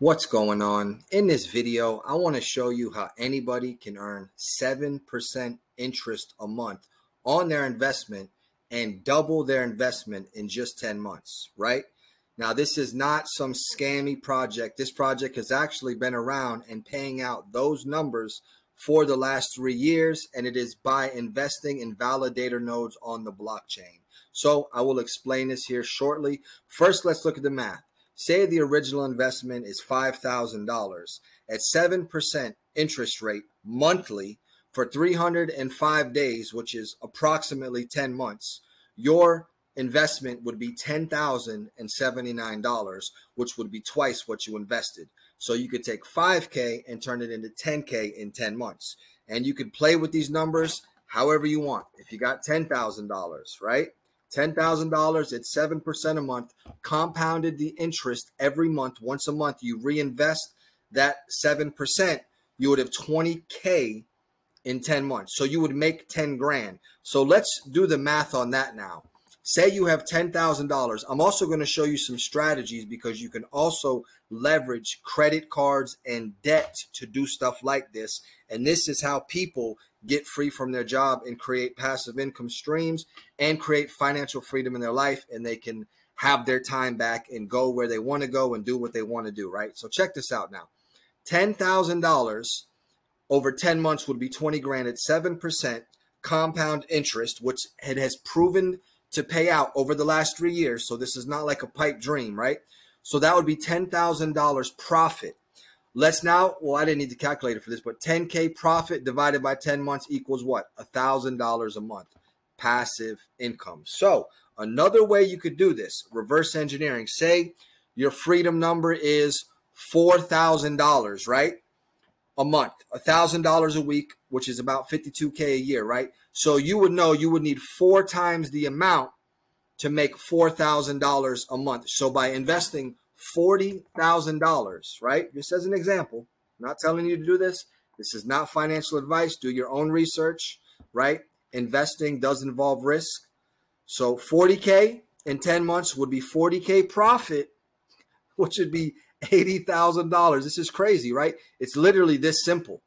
What's going on? In this video, I want to show you how anybody can earn 7% interest a month on their investment and double their investment in just 10 months, right? Now, this is not some scammy project. This project has actually been around and paying out those numbers for the last three years, and it is by investing in validator nodes on the blockchain. So I will explain this here shortly. First, let's look at the math. Say the original investment is $5,000 at 7% interest rate monthly for 305 days, which is approximately 10 months. Your investment would be $10,079, which would be twice what you invested. So you could take 5K and turn it into 10K in 10 months. And you could play with these numbers however you want. If you got $10,000, right? $10,000 at 7% a month, compounded the interest every month. Once a month, you reinvest that 7%, you would have 20K in 10 months. So you would make 10 grand. So let's do the math on that now. Say you have $10,000. I'm also going to show you some strategies because you can also leverage credit cards and debt to do stuff like this. And this is how people get free from their job and create passive income streams and create financial freedom in their life and they can have their time back and go where they want to go and do what they want to do, right? So check this out now. $10,000 over 10 months would be 20 grand at 7% compound interest, which it has proven to pay out over the last three years. So this is not like a pipe dream, right? So that would be $10,000 profit Let's now, well, I didn't need the calculator for this, but 10K profit divided by 10 months equals what? $1,000 a month passive income. So another way you could do this, reverse engineering, say your freedom number is $4,000, right? A month, $1,000 a week, which is about 52K a year, right? So you would know you would need four times the amount to make $4,000 a month. So by investing $40,000, right? Just as an example, I'm not telling you to do this. This is not financial advice. Do your own research, right? Investing does involve risk. So 40K in 10 months would be 40K profit, which would be $80,000. This is crazy, right? It's literally this simple.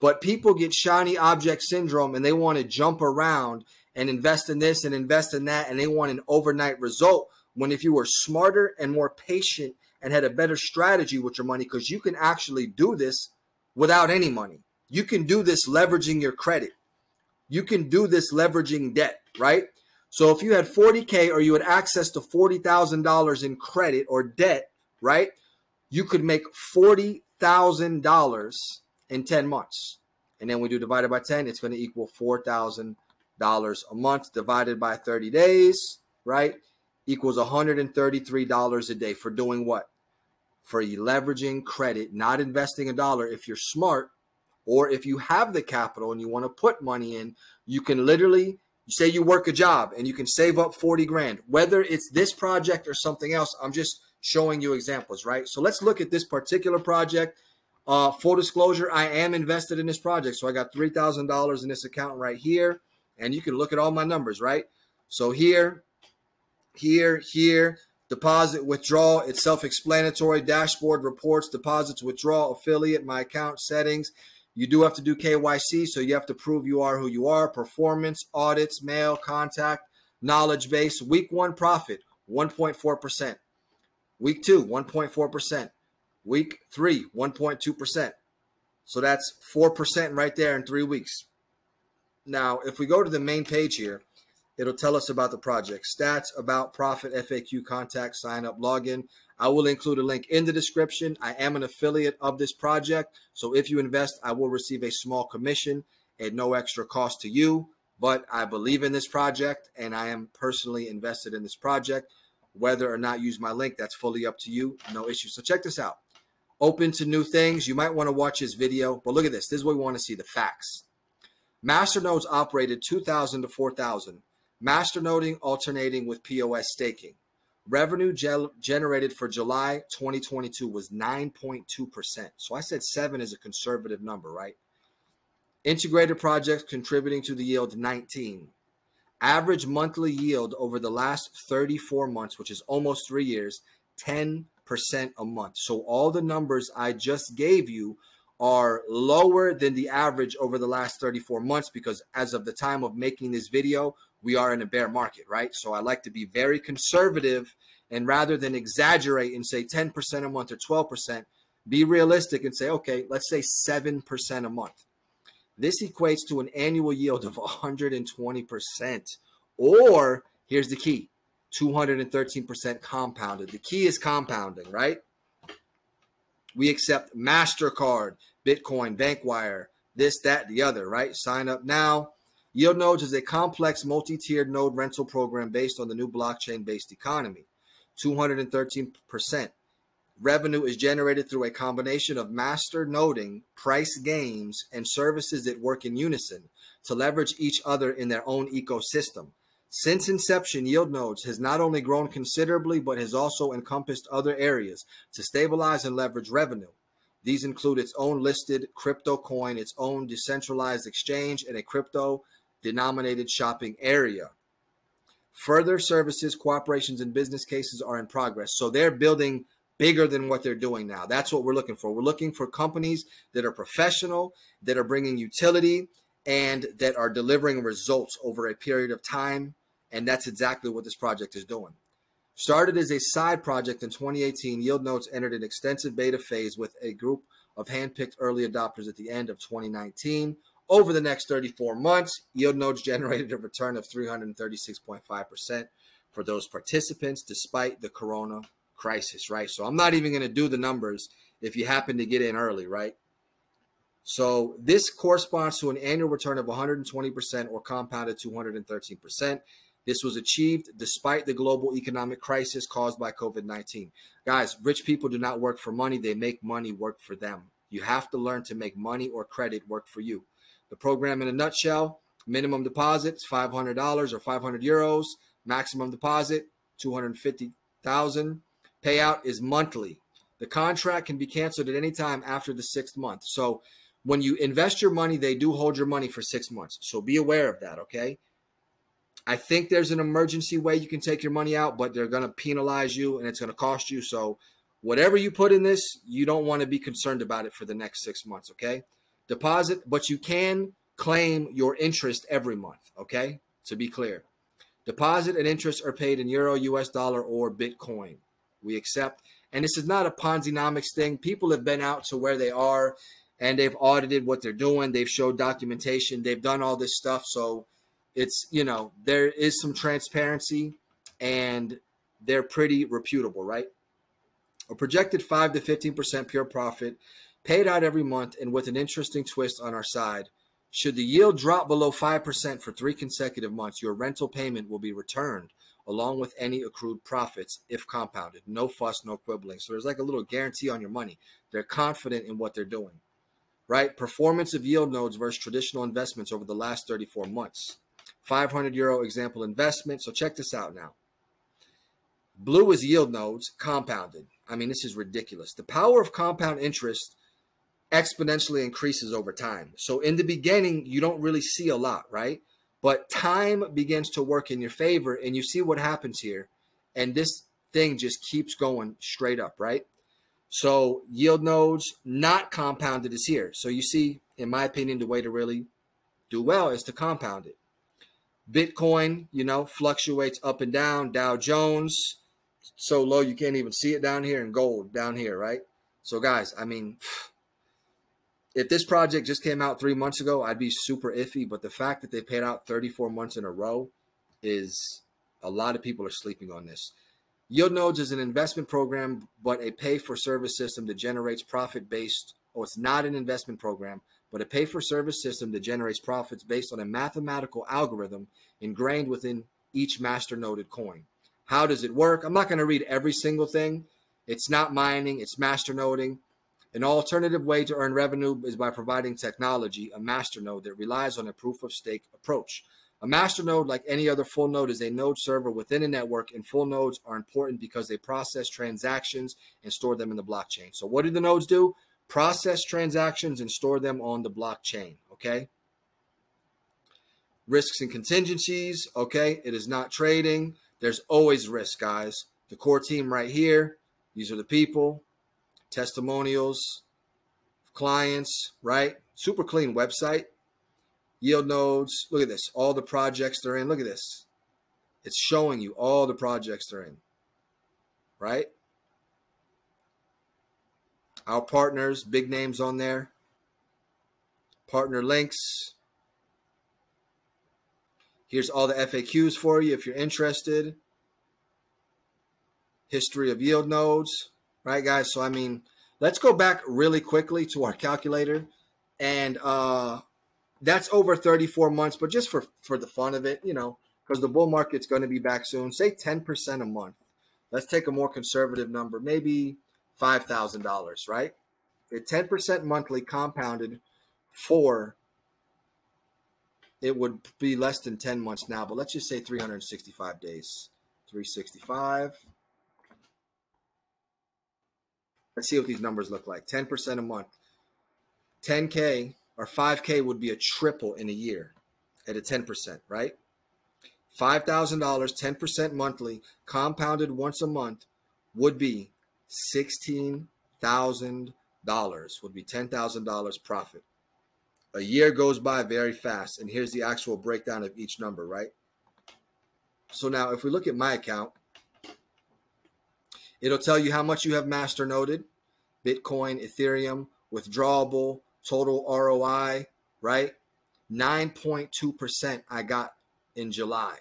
But people get shiny object syndrome and they want to jump around and invest in this and invest in that and they want an overnight result when if you were smarter and more patient and had a better strategy with your money, because you can actually do this without any money. You can do this leveraging your credit. You can do this leveraging debt, right? So if you had 40K or you had access to $40,000 in credit or debt, right? You could make $40,000 in 10 months. And then we do divided by 10, it's going to equal $4,000 a month divided by 30 days, right? Equals $133 a day for doing what? For leveraging credit, not investing a dollar. If you're smart or if you have the capital and you want to put money in, you can literally say you work a job and you can save up 40 grand, whether it's this project or something else. I'm just showing you examples, right? So let's look at this particular project. Uh, full disclosure, I am invested in this project. So I got $3,000 in this account right here. And you can look at all my numbers, right? So here, here, here, deposit, withdrawal. It's self-explanatory. Dashboard reports, deposits, withdrawal, affiliate, my account settings. You do have to do KYC, so you have to prove you are who you are. Performance, audits, mail, contact, knowledge base. Week one profit, 1.4%. Week two, 1.4%. Week three, 1.2%. So that's 4% right there in three weeks. Now, if we go to the main page here, It'll tell us about the project, stats, about profit, FAQ, contact, sign up, login. I will include a link in the description. I am an affiliate of this project. So if you invest, I will receive a small commission at no extra cost to you. But I believe in this project and I am personally invested in this project. Whether or not use my link, that's fully up to you. No issue. So check this out. Open to new things. You might want to watch this video, but look at this. This is what we want to see the facts. Masternodes operated 2,000 to 4,000 Masternoding alternating with POS staking. Revenue generated for July 2022 was 9.2%. So I said 7 is a conservative number, right? Integrated projects contributing to the yield 19. Average monthly yield over the last 34 months, which is almost 3 years, 10%. a month. So all the numbers I just gave you are lower than the average over the last 34 months because as of the time of making this video, we are in a bear market, right? So I like to be very conservative and rather than exaggerate and say 10% a month or 12%, be realistic and say, okay, let's say 7% a month. This equates to an annual yield of 120%. Or here's the key 213% compounded. The key is compounding, right? We accept MasterCard, Bitcoin, Bankwire, this, that, the other, right? Sign up now. Yield Nodes is a complex multi tiered node rental program based on the new blockchain based economy. 213%. Revenue is generated through a combination of master noding, price games, and services that work in unison to leverage each other in their own ecosystem. Since inception, Yield Nodes has not only grown considerably, but has also encompassed other areas to stabilize and leverage revenue. These include its own listed crypto coin, its own decentralized exchange, and a crypto denominated shopping area. Further services, cooperations, and business cases are in progress. So they're building bigger than what they're doing now. That's what we're looking for. We're looking for companies that are professional, that are bringing utility, and that are delivering results over a period of time. And that's exactly what this project is doing. Started as a side project in 2018, Yield Nodes entered an extensive beta phase with a group of handpicked early adopters at the end of 2019. Over the next 34 months, Yield Nodes generated a return of 336.5% for those participants despite the corona crisis, right? So I'm not even going to do the numbers if you happen to get in early, right? So this corresponds to an annual return of 120% or compounded 213%. This was achieved despite the global economic crisis caused by COVID 19. Guys, rich people do not work for money, they make money work for them. You have to learn to make money or credit work for you. The program, in a nutshell, minimum deposit is $500 or 500 euros, maximum deposit 250,000. Payout is monthly. The contract can be canceled at any time after the sixth month. So when you invest your money, they do hold your money for six months. So be aware of that, okay? I think there's an emergency way you can take your money out, but they're going to penalize you and it's going to cost you. So, whatever you put in this, you don't want to be concerned about it for the next six months. Okay. Deposit, but you can claim your interest every month. Okay. To be clear, deposit and interest are paid in euro, US dollar, or Bitcoin. We accept. And this is not a Ponzi-nomics thing. People have been out to where they are and they've audited what they're doing. They've showed documentation. They've done all this stuff. So, it's you know there is some transparency and they're pretty reputable right a projected 5 to 15% pure profit paid out every month and with an interesting twist on our side should the yield drop below 5% for three consecutive months your rental payment will be returned along with any accrued profits if compounded no fuss no quibbling so there's like a little guarantee on your money they're confident in what they're doing right performance of yield nodes versus traditional investments over the last 34 months 500 euro example investment. So check this out now. Blue is yield nodes compounded. I mean, this is ridiculous. The power of compound interest exponentially increases over time. So in the beginning, you don't really see a lot, right? But time begins to work in your favor and you see what happens here. And this thing just keeps going straight up, right? So yield nodes not compounded is here. So you see, in my opinion, the way to really do well is to compound it. Bitcoin, you know, fluctuates up and down. Dow Jones, so low you can't even see it down here, and gold down here, right? So, guys, I mean, if this project just came out three months ago, I'd be super iffy. But the fact that they paid out 34 months in a row is a lot of people are sleeping on this. Yield Nodes is an investment program, but a pay for service system that generates profit based. Oh, it's not an investment program, but a pay for service system that generates profits based on a mathematical algorithm ingrained within each master noded coin. How does it work? I'm not going to read every single thing. It's not mining, it's master noding. An alternative way to earn revenue is by providing technology, a master node that relies on a proof of stake approach. A master node, like any other full node, is a node server within a network, and full nodes are important because they process transactions and store them in the blockchain. So, what do the nodes do? process transactions and store them on the blockchain. Okay. Risks and contingencies. Okay. It is not trading. There's always risk, guys. The core team right here, These are the people, testimonials, clients, right? Super clean website. Yield nodes. Look at this. All the projects they're in. Look at this. It's showing you all the projects they're in, right? Our partners, big names on there. Partner links. Here's all the FAQs for you if you're interested. History of yield nodes, right, guys? So, I mean, let's go back really quickly to our calculator. And uh, that's over 34 months, but just for, for the fun of it, you know, because the bull market's going to be back soon, say 10% a month. Let's take a more conservative number, maybe $5,000, right? At 10% monthly compounded for it would be less than 10 months now, but let's just say 365 days. 365. Let's see what these numbers look like. 10% a month. 10K or 5K would be a triple in a year at a 10%, right? $5,000, 10% monthly, compounded once a month would be $16,000 would be $10,000 profit. A year goes by very fast. And here's the actual breakdown of each number, right? So now if we look at my account, it'll tell you how much you have master noded, Bitcoin, Ethereum, withdrawable, total ROI, right? 9.2% I got in July.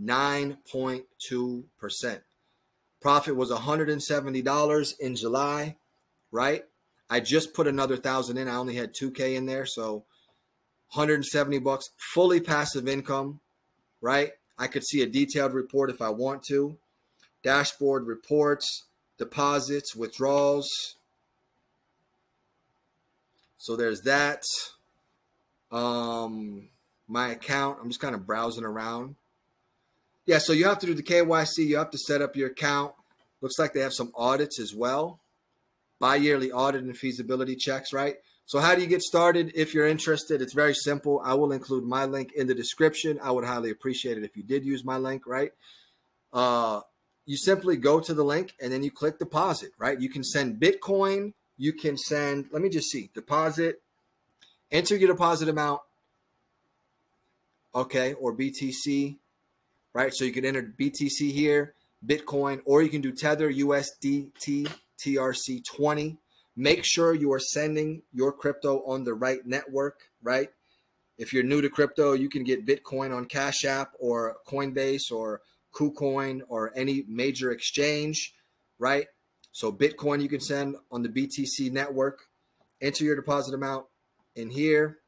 9.2%. Profit was $170 in July, right? I just put another thousand in. I only had 2K in there. So 170 bucks, fully passive income, right? I could see a detailed report if I want to. Dashboard reports, deposits, withdrawals. So there's that. Um, my account, I'm just kind of browsing around. Yeah, so you have to do the KYC. You have to set up your account. Looks like they have some audits as well bi-yearly audit and feasibility checks, right? So how do you get started? If you're interested, it's very simple. I will include my link in the description. I would highly appreciate it if you did use my link, right? Uh, you simply go to the link and then you click deposit, right? You can send Bitcoin. You can send, let me just see, deposit, enter your deposit amount, okay, or BTC, right? So you can enter BTC here, Bitcoin, or you can do Tether, USDT, TRC20. Make sure you are sending your crypto on the right network, right? If you're new to crypto, you can get Bitcoin on Cash App or Coinbase or KuCoin or any major exchange, right? So Bitcoin you can send on the BTC network. Enter your deposit amount in here.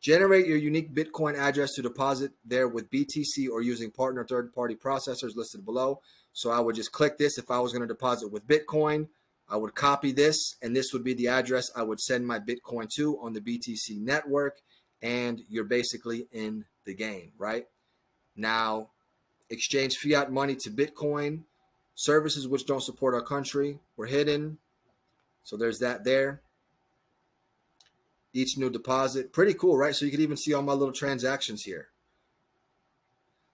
Generate your unique Bitcoin address to deposit there with BTC or using partner third party processors listed below. So I would just click this if I was going to deposit with Bitcoin. I would copy this, and this would be the address I would send my Bitcoin to on the BTC network, and you're basically in the game, right? Now, exchange fiat money to Bitcoin. Services which don't support our country were hidden. So there's that there. Each new deposit. Pretty cool, right? So you can even see all my little transactions here.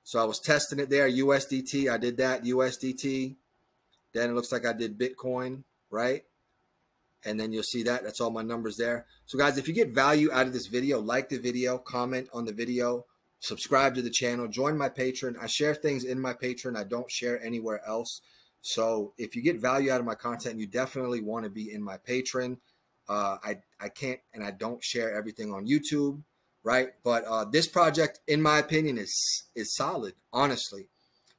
So I was testing it there. USDT, I did that. USDT. Then it looks like I did Bitcoin right? And then you'll see that. That's all my numbers there. So, guys, if you get value out of this video, like the video, comment on the video, subscribe to the channel, join my Patreon. I share things in my Patreon I don't share anywhere else. So, if you get value out of my content, you definitely want to be in my Patreon. Uh, I I can't and I don't share everything on YouTube, right? But uh, this project, in my opinion, is is solid. Honestly,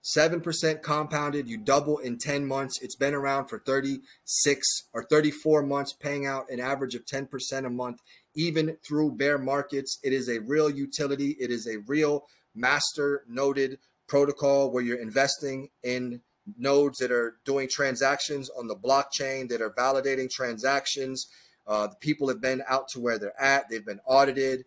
7% compounded, you double in 10 months. It's been around for 36 or 34 months, paying out an average of 10% a month, even through bear markets. It is a real utility. It is a real master noded protocol where you're investing in nodes that are doing transactions on the blockchain, that are validating transactions. Uh, the people have been out to where they're at, they've been audited,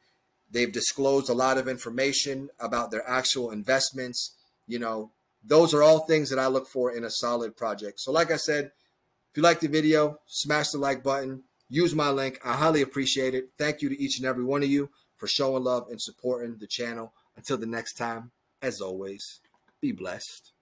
they've disclosed a lot of information about their actual investments. You know, those are all things that I look for in a solid project. So, like I said, if you like the video, smash the like button, use my link. I highly appreciate it. Thank you to each and every one of you for showing love and supporting the channel. Until the next time, as always, be blessed.